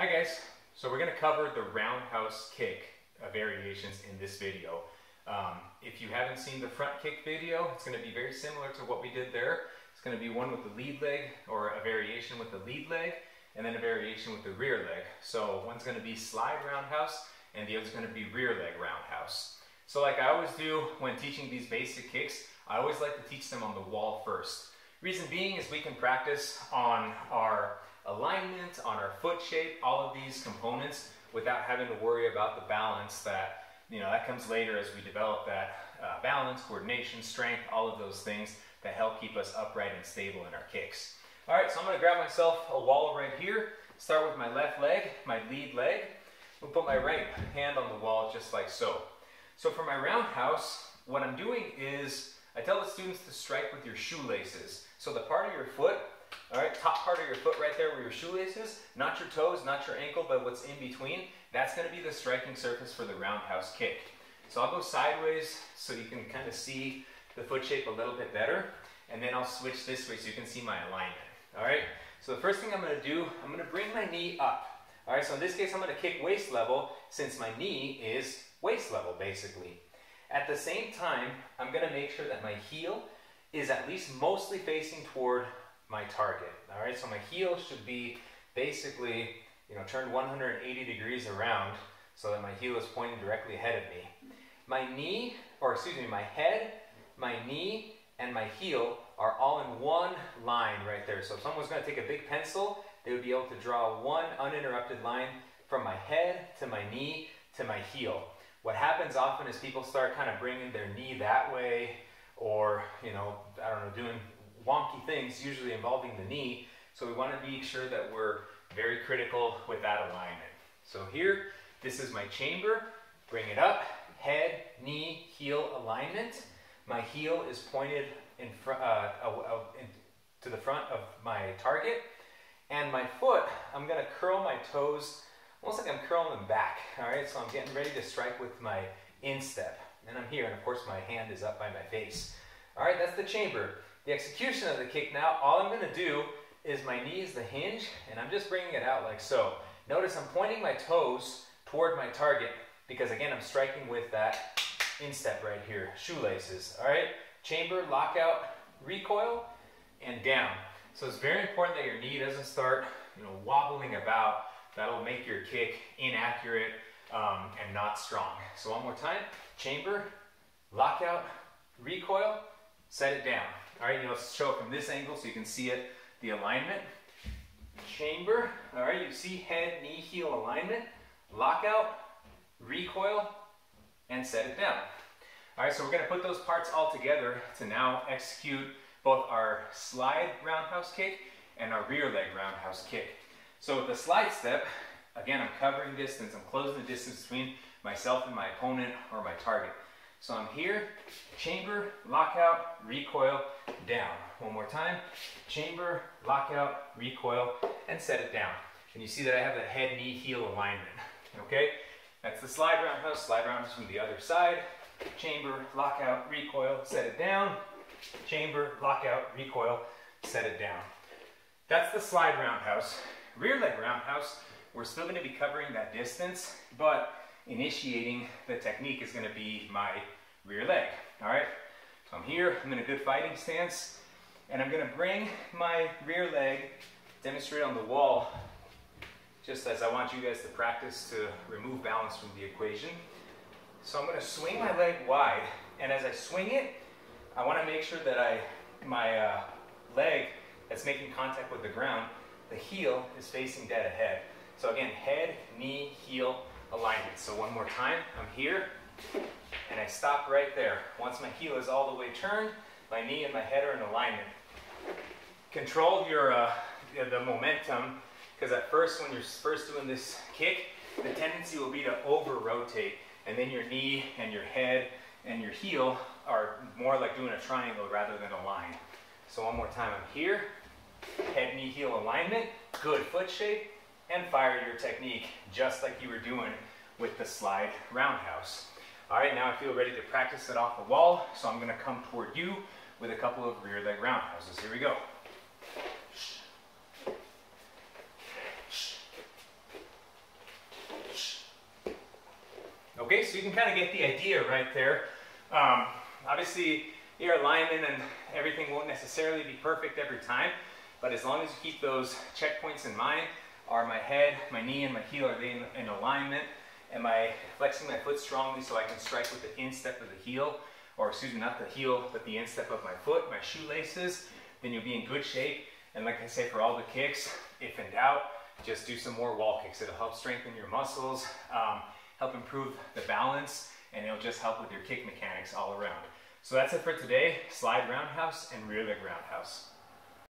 Hi guys, so we're going to cover the roundhouse kick uh, variations in this video. Um, if you haven't seen the front kick video, it's going to be very similar to what we did there. It's going to be one with the lead leg or a variation with the lead leg and then a variation with the rear leg. So one's going to be slide roundhouse and the other's going to be rear leg roundhouse. So like I always do when teaching these basic kicks, I always like to teach them on the wall first. Reason being is we can practice on our alignment, on our foot shape, all of these components without having to worry about the balance that, you know, that comes later as we develop that uh, balance, coordination, strength, all of those things that help keep us upright and stable in our kicks. All right, so I'm gonna grab myself a wall right here, start with my left leg, my lead leg. We'll put my right hand on the wall just like so. So for my roundhouse, what I'm doing is I tell the students to strike with your shoelaces. So the part of your foot all right, top part of your foot right there where your shoelace is, not your toes, not your ankle, but what's in between, that's gonna be the striking surface for the roundhouse kick. So I'll go sideways so you can kind of see the foot shape a little bit better, and then I'll switch this way so you can see my alignment. All right, so the first thing I'm gonna do, I'm gonna bring my knee up. All right, so in this case, I'm gonna kick waist level since my knee is waist level, basically. At the same time, I'm gonna make sure that my heel is at least mostly facing toward my target. All right, so my heel should be basically, you know, turned 180 degrees around so that my heel is pointing directly ahead of me. My knee, or excuse me, my head, my knee, and my heel are all in one line right there. So if someone's going to take a big pencil, they would be able to draw one uninterrupted line from my head to my knee to my heel. What happens often is people start kind of bringing their knee that way or, you know, I don't know, doing wonky things, usually involving the knee. So we want to be sure that we're very critical with that alignment. So here, this is my chamber. Bring it up, head, knee, heel alignment. My heel is pointed in front, uh, uh, uh, to the front of my target. And my foot, I'm gonna curl my toes, almost like I'm curling them back. All right, so I'm getting ready to strike with my instep. And I'm here, and of course my hand is up by my face. All right, that's the chamber. The execution of the kick now, all I'm gonna do is my knee is the hinge, and I'm just bringing it out like so. Notice I'm pointing my toes toward my target, because again, I'm striking with that instep right here, shoelaces, all right? Chamber, lockout, recoil, and down. So it's very important that your knee doesn't start you know, wobbling about. That'll make your kick inaccurate um, and not strong. So one more time, chamber, lockout, recoil, set it down. All right, you'll show it from this angle so you can see it, the alignment. Chamber, all right, you see head, knee, heel alignment, lockout, recoil, and set it down. All right, so we're gonna put those parts all together to now execute both our slide roundhouse kick and our rear leg roundhouse kick. So with the slide step, again, I'm covering distance, I'm closing the distance between myself and my opponent or my target. So I'm here, chamber, lockout, recoil, down. One more time, chamber, lockout, recoil, and set it down. And you see that I have the head, knee, heel alignment, okay? That's the slide roundhouse, slide roundhouse from the other side, chamber, lockout, recoil, set it down, chamber, lockout, recoil, set it down. That's the slide roundhouse. Rear leg roundhouse, we're still gonna be covering that distance, but initiating the technique is gonna be my rear leg, all right? So I'm here, I'm in a good fighting stance, and I'm gonna bring my rear leg, demonstrate on the wall, just as I want you guys to practice to remove balance from the equation. So I'm gonna swing my leg wide, and as I swing it, I wanna make sure that I, my uh, leg that's making contact with the ground, the heel is facing dead ahead. So again, head, knee, heel, alignment. So one more time, I'm here, and I stop right there. Once my heel is all the way turned, my knee and my head are in alignment. Control your uh, the momentum, because at first when you're first doing this kick, the tendency will be to over-rotate, and then your knee and your head and your heel are more like doing a triangle rather than a line. So one more time, I'm here, head, knee, heel alignment, good foot shape, and fire your technique just like you were doing with the slide roundhouse. All right, now I feel ready to practice it off the wall, so I'm gonna come toward you with a couple of rear leg roundhouses. Here we go. Okay, so you can kind of get the idea right there. Um, obviously, your alignment and everything won't necessarily be perfect every time, but as long as you keep those checkpoints in mind, are my head, my knee, and my heel, are they in, in alignment? Am I flexing my foot strongly so I can strike with the instep of the heel? Or excuse me, not the heel, but the instep of my foot, my shoelaces, then you'll be in good shape. And like I say, for all the kicks, if in doubt, just do some more wall kicks. It'll help strengthen your muscles, um, help improve the balance, and it'll just help with your kick mechanics all around. So that's it for today. Slide roundhouse and rear leg roundhouse.